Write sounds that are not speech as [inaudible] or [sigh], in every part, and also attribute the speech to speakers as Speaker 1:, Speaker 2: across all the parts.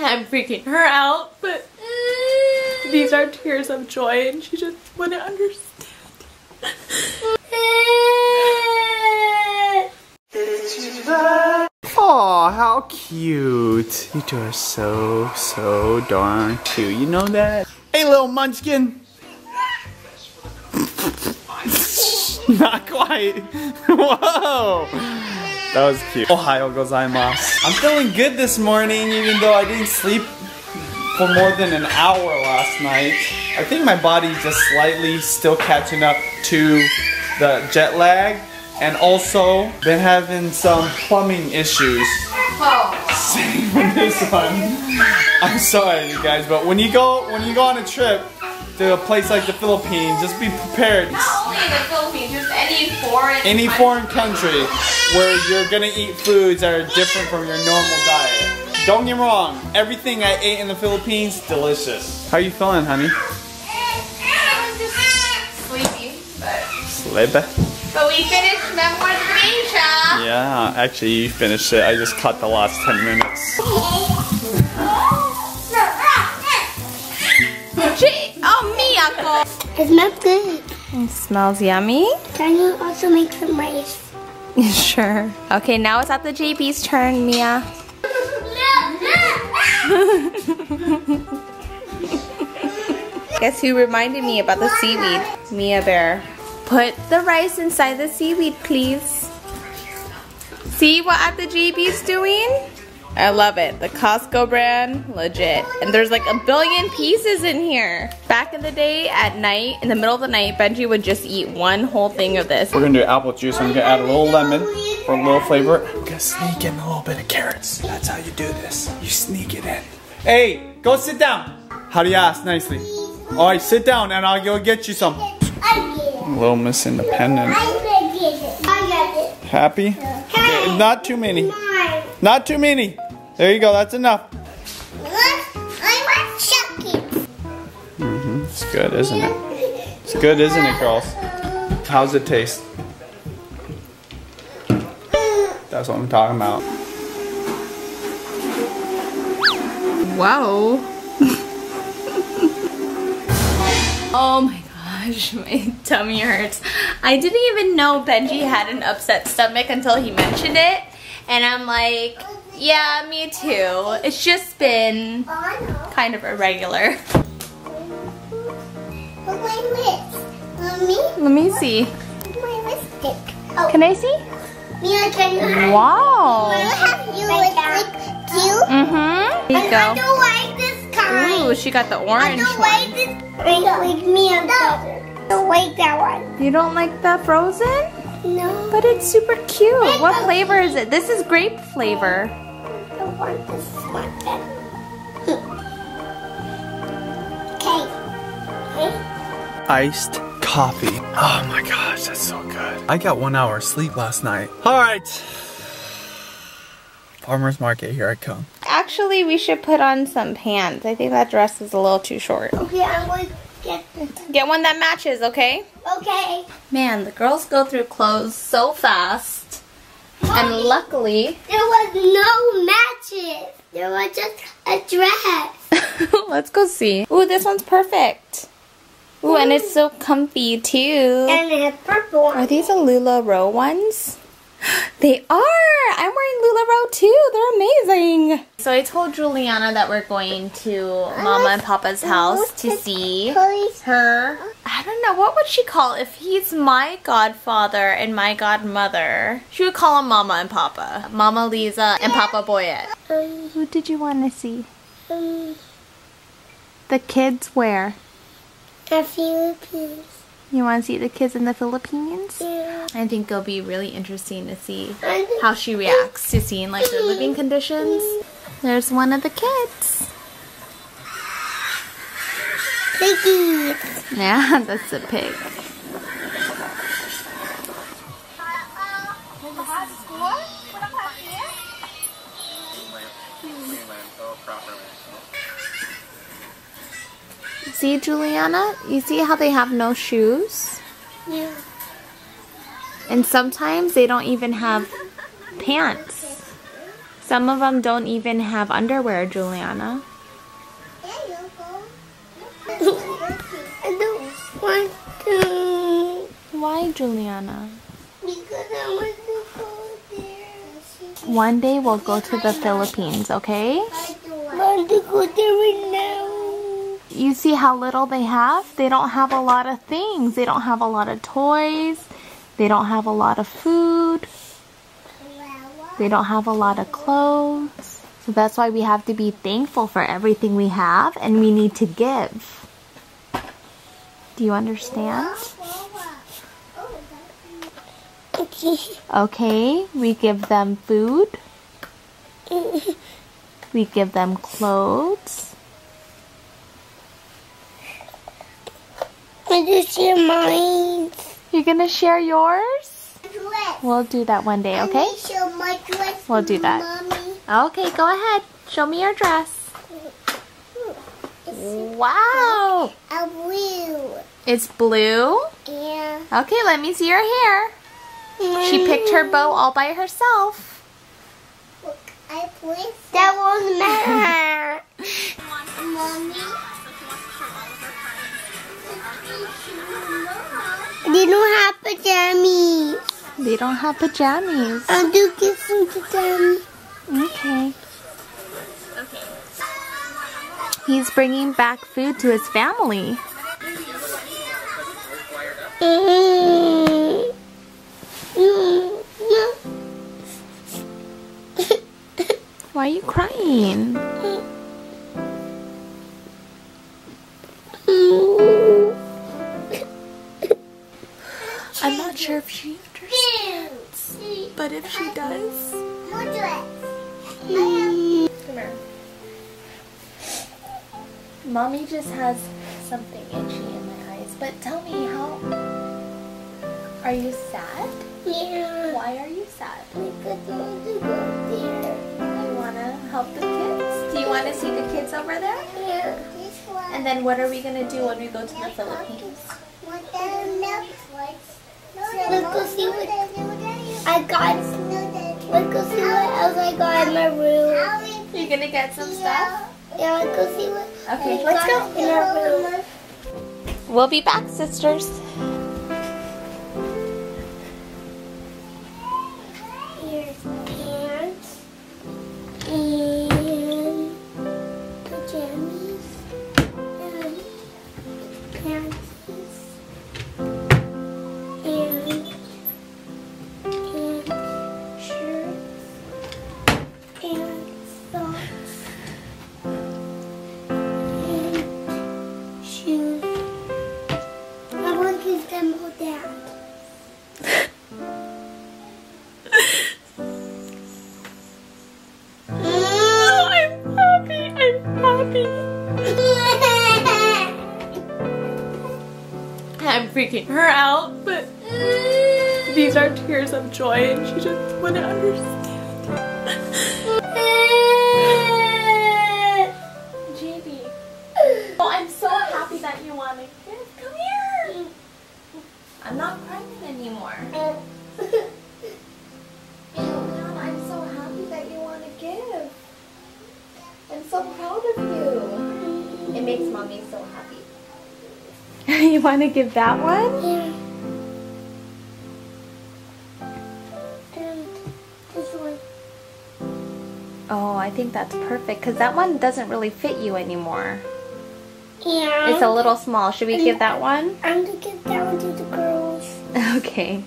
Speaker 1: I'm freaking her out, but [laughs] these are tears of joy and she just wouldn't understand. [laughs]
Speaker 2: Oh, how cute. You two are so, so darn cute. You know that? Hey, little munchkin. [laughs] Not quite. Whoa. That was cute. Ohio gozaimasu. I'm feeling good this morning even though I didn't sleep for more than an hour last night. I think my body's just slightly still catching up to the jet lag and also been having some plumbing issues. Oh. [laughs] Same with this one. I'm sorry you guys, but when you go when you go on a trip to a place like the Philippines, just be prepared.
Speaker 1: Not only the Philippines, just any foreign
Speaker 2: Any foreign country where you're gonna eat foods that are different from your normal diet. Don't get me wrong, everything I ate in the Philippines, delicious. How are you feeling, honey?
Speaker 1: Eh, eh, just sleepy, but
Speaker 2: Sleepy?
Speaker 1: but we finished Memoir of Asia.
Speaker 2: Yeah, actually you finished it. I just cut the last 10 minutes. [laughs]
Speaker 1: Miyako.
Speaker 3: It smells good.
Speaker 1: It smells yummy.
Speaker 3: Can you also make some rice? [laughs]
Speaker 1: sure. Okay, now it's at the JB's turn, Mia. [laughs] Guess who reminded me about the seaweed? Mia Bear. Put the rice inside the seaweed, please. See what at the JB's doing? I love it. The Costco brand, legit. And there's like a billion pieces in here. Back in the day, at night, in the middle of the night, Benji would just eat one whole thing of this.
Speaker 2: We're gonna do apple juice. I'm gonna add a little lemon for a little flavor. I'm gonna sneak in a little bit of carrots. That's how you do this. You sneak it in. Hey, go sit down. How do you ask nicely? All right, sit down and I'll go get you some.
Speaker 3: I get it.
Speaker 2: A little Miss Independent.
Speaker 3: I get it. I get it.
Speaker 2: Happy? Okay, not too many. Not too many. There you go. That's enough.
Speaker 3: I want Chucky.
Speaker 2: It's good, isn't it? It's good, isn't it, girls? How's it taste? That's what I'm talking about.
Speaker 1: Wow. [laughs] oh my gosh, [laughs] my tummy hurts. I didn't even know Benji had an upset stomach until he mentioned it. And I'm like, yeah, me too. It's just been
Speaker 3: Oh, I know.
Speaker 1: kind of irregular.
Speaker 3: Look my lips. Mommy,
Speaker 1: Let me see.
Speaker 3: my lipstick. Oh,
Speaker 1: Can I see?
Speaker 3: Mia, can you have,
Speaker 1: Wow.
Speaker 3: you have your lipstick too?
Speaker 1: Mm-hmm. There you
Speaker 3: And I
Speaker 1: go.
Speaker 3: don't like this kind.
Speaker 1: Ooh, she got the
Speaker 3: I
Speaker 1: orange
Speaker 3: don't
Speaker 1: one.
Speaker 3: like this. Like Mia better. I don't like that one.
Speaker 1: You don't like the frozen?
Speaker 3: No.
Speaker 1: But it's super cute. What flavor is it? This is grape flavor.
Speaker 3: I don't want this one better. okay. Okay.
Speaker 2: Iced coffee. Oh my gosh, that's so good. I got one hour sleep last night. All right. Farmer's market, here I come.
Speaker 1: Actually, we should put on some pants. I think that dress is a little too short.
Speaker 3: Okay, I'm going to get this.
Speaker 1: Get one that matches, okay?
Speaker 3: Okay.
Speaker 1: Man, the girls go through clothes so fast. And luckily,
Speaker 3: There was no matches. There was just a dress. [laughs]
Speaker 1: let's go see. Ooh, this one's perfect. Ooh, and it's so comfy too.
Speaker 3: And it had purple
Speaker 1: Are these a LuLaRoe ones? They are! I'm wearing LuLaRoe too. They're amazing. So I told Julianna that we're going to Mama and Papa's house to see
Speaker 3: Police.
Speaker 1: her. I don't know, what would she call if he's my godfather and my godmother? She would call him Mama and Papa. Mama Lisa and Papa Boyette.
Speaker 3: Um,
Speaker 1: Who did you want to see?
Speaker 3: um,
Speaker 1: The kids where?
Speaker 3: a Philippines.
Speaker 1: You want to see the kids in the Philippines?
Speaker 3: Yeah.
Speaker 1: I think it'll be really interesting to see how she reacts to seeing like their living mm. conditions. There's one of the kids.
Speaker 3: Piggy. [laughs]
Speaker 1: Yeah, that's a pig. See, Julianna? You see how they have no shoes?
Speaker 3: Yeah.
Speaker 1: And sometimes they don't even have pants. Some of them don't even have underwear, Julianna.
Speaker 3: There you go. I don't want to
Speaker 1: Why, Julianna?
Speaker 3: because I want to go there.
Speaker 1: One day we'll go to the Philippines, okay?
Speaker 3: I want to go there right now.
Speaker 1: You see how little they have? They don't have a lot of things. They don't have a lot of toys. They don't have a lot of food. They don't have a lot of clothes. So that's why we have to be thankful for everything we have and we need to give. Do you understand?
Speaker 3: Okay.
Speaker 1: Okay, we give them food. We give them clothes.
Speaker 3: I just share mine.
Speaker 1: You're gonna share yours?
Speaker 3: Dress.
Speaker 1: We'll do that one day, okay?
Speaker 3: Show my dress.
Speaker 1: We'll do that.
Speaker 3: Mommy.
Speaker 1: Okay, go ahead. Show me your dress.
Speaker 3: It's
Speaker 1: Wow!
Speaker 3: a blue.
Speaker 1: It's blue.
Speaker 3: Yeah.
Speaker 1: Okay, let me see your hair. She picked her bow all by herself.
Speaker 3: Look, I put that was mine. [laughs] Mommy. They don't have pajamas.
Speaker 1: They don't have pajamas.
Speaker 3: I'll do give some to them.
Speaker 1: Okay. He's bringing back food to his family.
Speaker 3: Mm. Mm.
Speaker 1: Why are you crying? Not sure if she understands, but if she does. Come here. Mommy just has something itchy in my eyes, but tell me how. Are you sad?
Speaker 3: Yeah.
Speaker 1: Why are you sad?
Speaker 3: Because I want to go there.
Speaker 1: You want to help the kids? Do you want to see the kids over there?
Speaker 3: Yeah.
Speaker 1: And then what are we going to do when we go to the Philippines?
Speaker 3: Want the milk? Let's go see what I got. Let's go see what else I got in my room.
Speaker 1: You're going to get some stuff?
Speaker 3: Yeah, let's go see what
Speaker 1: Okay,
Speaker 3: I
Speaker 1: let's go.
Speaker 3: in our room.
Speaker 1: We'll be back, sisters. These are tears of joy and she just wouldn't understand. JB. Oh, I'm so happy that you want to give. Come here. I'm not crying anymore. [laughs] Oh, Julianna, I'm so happy that you want to give. I'm so proud of you. It makes mommy so happy. [laughs] you want to give that one? I think that's perfect because that one doesn't really fit you anymore.
Speaker 3: Yeah.
Speaker 1: It's a little small. Should we give that one? [laughs]
Speaker 3: I'm gonna give that one to the girls.
Speaker 1: Okay.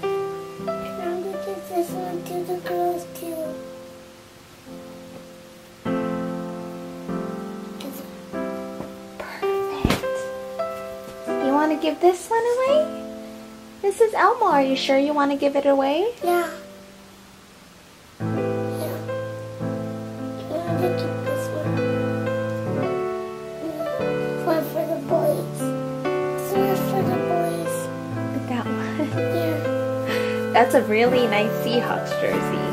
Speaker 3: And I'm gonna give this one to the girls too.
Speaker 1: Perfect. You want to give this one away? This is Elmo. Are you sure you want to give it away?
Speaker 3: Yeah.
Speaker 1: Really nice Seahawks jersey.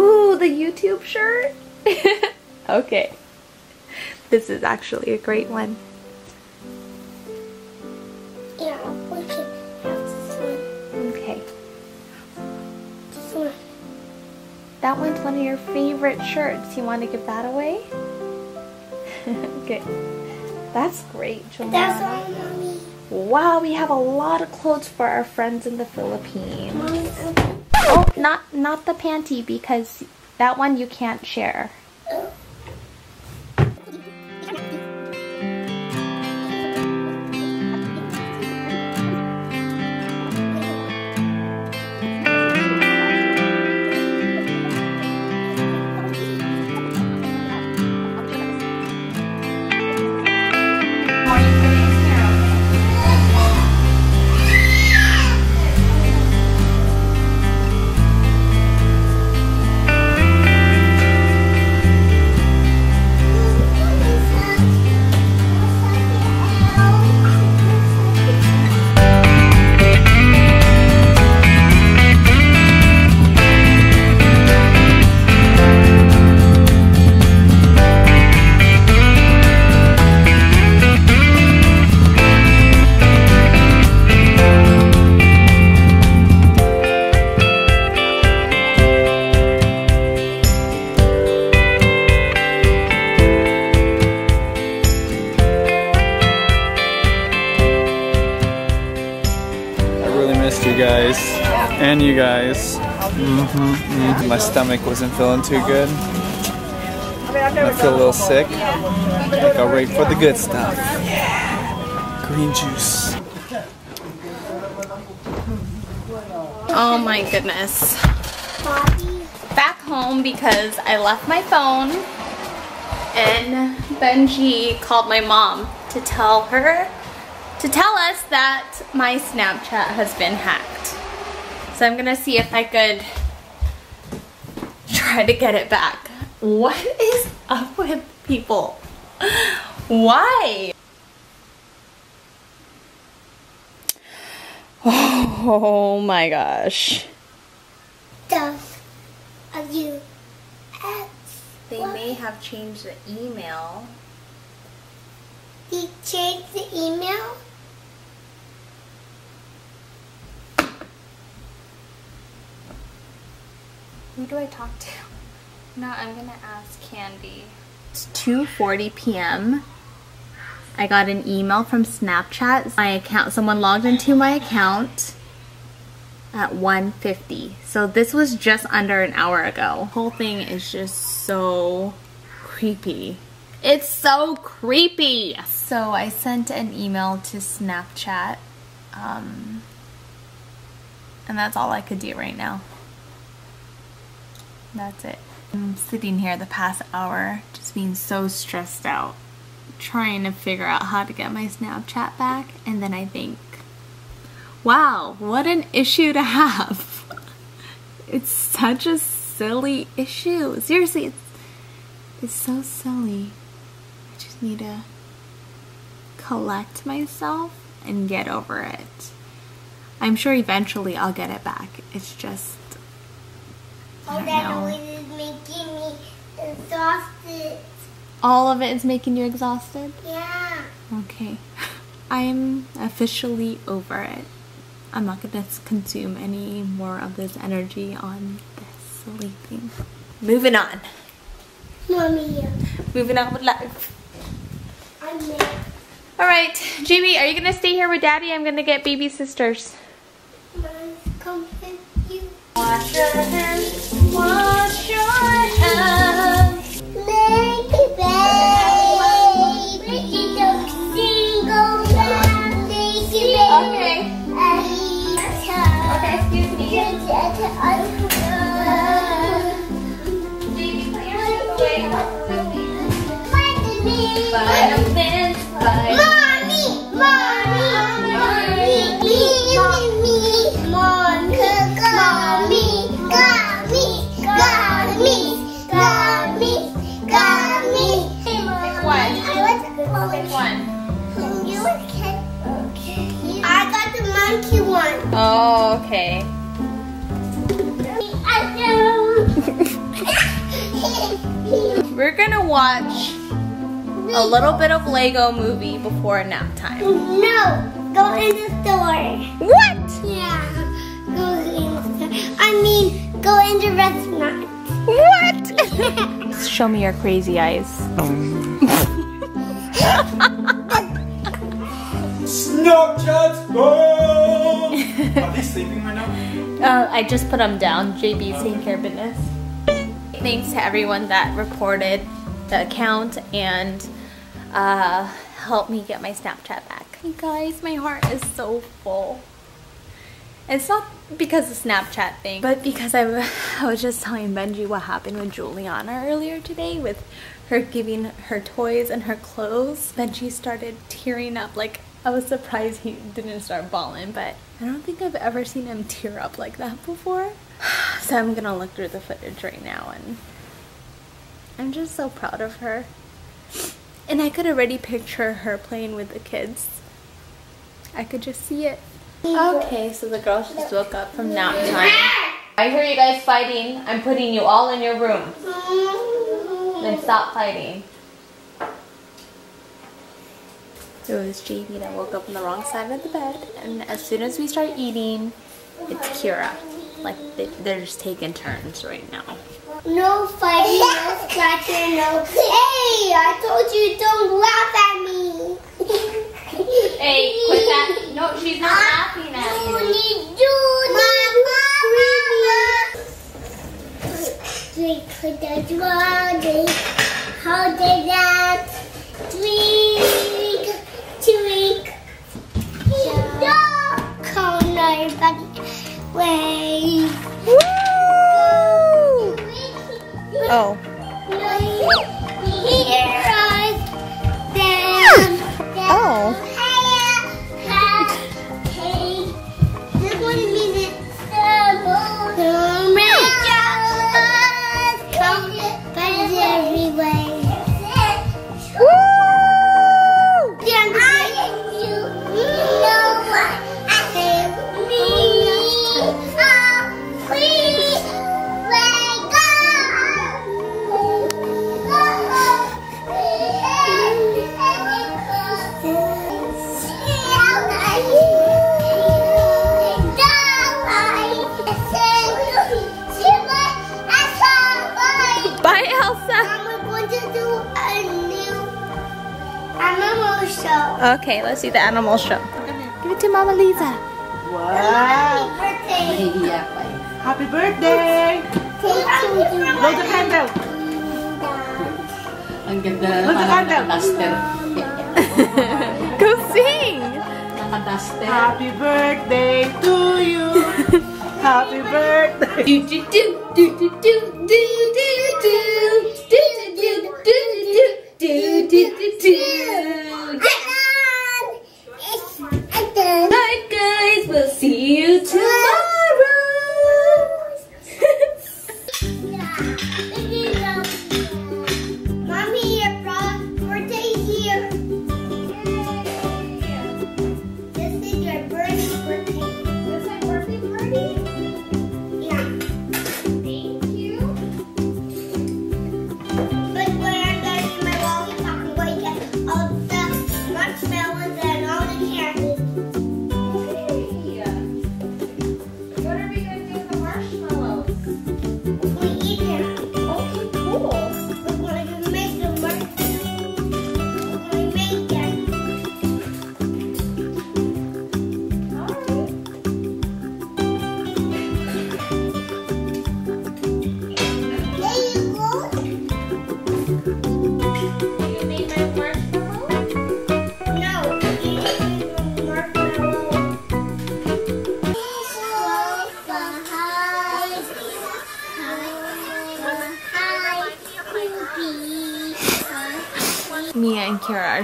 Speaker 1: Ooh, the YouTube shirt. [laughs] okay. This is actually a great one.
Speaker 3: Yeah. We can have this one.
Speaker 1: Okay. That one's one of your favorite shirts. You want to give that away? [laughs] okay. That's great, Joanna.
Speaker 3: That's all, mommy.
Speaker 1: Wow, we have a lot of clothes for our friends in the Philippines. Oh, not not the panty because that one you can't share.
Speaker 2: Hmm hmm My stomach wasn't feeling too good. I feel a little sick. Think I'll wait for the good stuff. Yeah. Green juice.
Speaker 1: Oh my goodness. Back home because I left my phone and Benji called my mom to tell her to tell us that my Snapchat has been hacked. So I'm gonna see if I could try to get it back. What is up with people? Why? Oh my gosh.
Speaker 3: Does are you at
Speaker 1: They may have changed the email.
Speaker 3: He changed the email?
Speaker 1: Who do I talk to? No, I'm gonna ask Candy. It's 2:40 p.m. I got an email from Snapchat. My account, someone logged into my account at 1:50. So this was just under an hour ago. Whole thing is just so creepy. It's so creepy. So I sent an email to Snapchat, um, and that's all I could do right now. That's it. I'm sitting here the past hour just being so stressed out, trying to figure out how to get my Snapchat back, and then I think, wow, what an issue to have. [laughs] It's such a silly issue. Seriously, it's, it's so silly. I just need to collect myself and get over it. I'm sure eventually I'll get it back. It's just I
Speaker 3: All
Speaker 1: don't
Speaker 3: that noise is making me exhausted.
Speaker 1: all of it is making you exhausted.
Speaker 3: Yeah.
Speaker 1: Okay. [laughs] I am officially over it. I'm not going to consume any more of this energy on this silly thing. Moving on.
Speaker 3: Mommy,
Speaker 1: Moving on with life.
Speaker 3: I'm there.
Speaker 1: All right, JB, are you going to stay here with Daddy? I'm going to get baby sisters.
Speaker 3: Mom's come with you.
Speaker 1: Wash your hands. Wash your hands.
Speaker 3: Make it babe.
Speaker 1: Oh, okay. [laughs] We're gonna watch a little bit of Lego movie before nap time.
Speaker 3: No, go in the store.
Speaker 1: What?
Speaker 3: Yeah, go in the store. I mean, go in the restaurant. What? [laughs]
Speaker 1: Show me your crazy eyes. [laughs]
Speaker 2: Snapchat! Oh! Are they sleeping right now? [laughs]
Speaker 1: Uh, I just put them down. JB's taking care of business. Thanks to everyone that reported the account and uh, helped me get my Snapchat back. You guys, my heart is so full. It's not because of the Snapchat thing, but because I, [laughs] I was just telling Benji what happened with Julianna earlier today with her giving her toys and her clothes. Benji started tearing up like I was surprised he didn't start bawling, but I don't think I've ever seen him tear up like that before. [sighs] So I'm gonna look through the footage right now and I'm just so proud of her. And I could already picture her playing with the kids. I could just see it. Okay, so the girls just woke up from nap time. I hear you guys fighting. I'm putting you all in your room. Then stop fighting. It was JB that woke up on the wrong side of the bed, and as soon as we start eating, it's Keira. Like they, they're just taking turns right now.
Speaker 3: No fighting, no scratching, no. Hey, I told you don't laugh at me. [laughs]
Speaker 1: Hey, quit that! No, she's not laughing at you.
Speaker 3: Julie, Julie, Mama. Drink the drink. How did that? to No. Come on, everybody. Wave. Woo!
Speaker 1: Oh. Okay, let's see the animal show. Give it to Mama Lisa.
Speaker 4: Wow. Happy birthday. Yeah. Happy birthday. Load the candle. Ang ganda.
Speaker 2: Load the candle.
Speaker 4: Duster. [laughs]
Speaker 1: Go sing.
Speaker 2: Happy birthday to you. [laughs] Happy birthday.
Speaker 1: Do do do do do do do.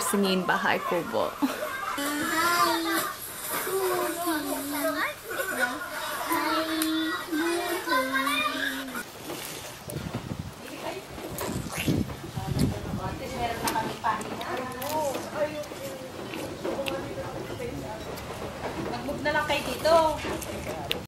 Speaker 1: Yasmin Bahar Kubo.